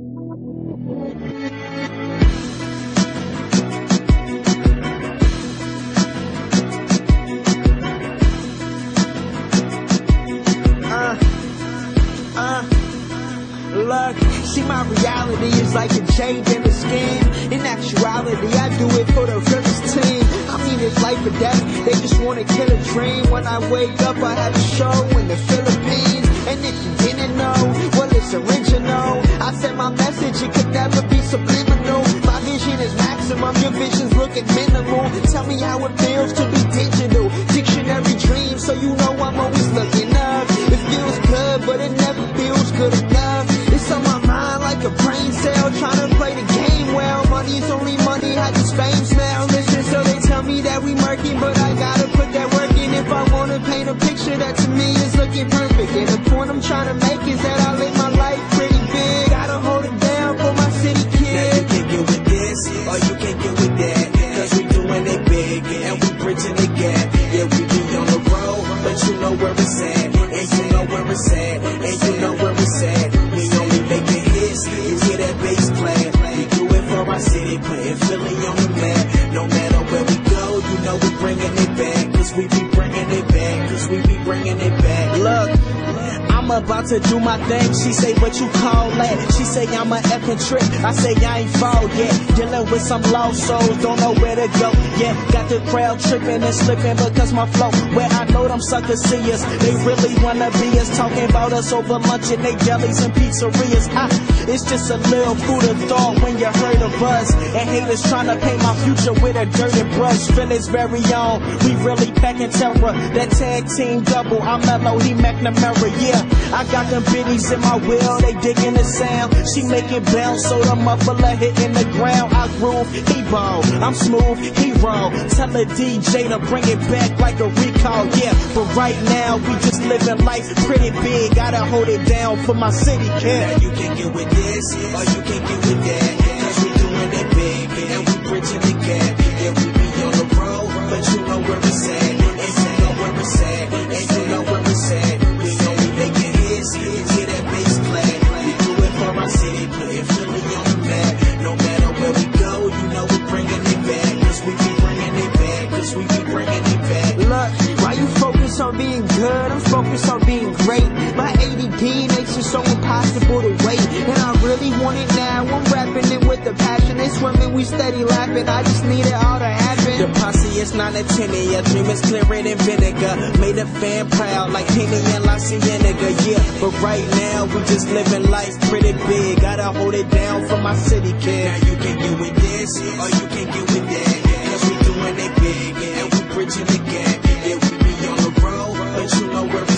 Uh, uh, look, see my reality is like a jade in the skin. In actuality, I do it for the first team. I mean, it's life or death. They just wanna kill a dream. When I wake up, I have a show in the Philippines. And if you didn't know, it's original. I sent my message, it could never be subliminal. My vision is maximum, your vision's looking minimal. Tell me how it feels to be digital. Dictionary dream, so you know I'm always looking up. It feels good, but it never feels good enough. It's on my mind like a brain cell, trying to play the game well. Money's only money, how does fame smell? Listen, so they tell me that we murky, but I gotta put that work in if I wanna paint a picture that to me is looking perfect. And the point I'm trying to make is that Yeah, we be on the road, but you know where it's at. And you know where it's at, and you know where it's at. We only making hits, you hear that bass clap. We do it for our city, putting Philly on the map. No matter where we go, you know we bringing it back. Cause we be bringing it back, cause we be bringing it back. Look, I'm about to do my thing. She say, what you call that? She say, I'm a effing trick. I say, I ain't fall yet. Dealing with some lost souls, don't know where to go. Yeah, got the crowd tripping and slipping because my flow. Where I know them suckers see us. They really wanna be us. Talking about us over lunch and they jellies and pizzerias. Ah, it's just a little food of thought when you heard of us. And haters trying to paint my future with a dirty brush. Feel it's very on. We really packing terror. That tag team double. I'm mellow, he McNamara. Yeah, I got them biddies in my wheel. They digging the sound. She make it bounce so the muffler hitting the ground. I groove, he ball. I'm smooth, he roll. Tell the DJ to bring it back like a recall. Yeah, but right now we just living life pretty big. Gotta hold it down for my city Now you can get with this, or you can get with. So impossible to wait. And I really want it now. I'm rapping it with the passion. They swimming, we steady laughing. I just need it all to happen. The posse is not a tinny, a dream is clearer than vinegar. Made a fan proud like Henny and La Cienega, yeah. But right now we just living life pretty big. Gotta hold it down for my city Now kid. you can get with this, or you can get with that. Cause we doing it big, and we bridging again. Yeah, we be on the gap. Yeah, we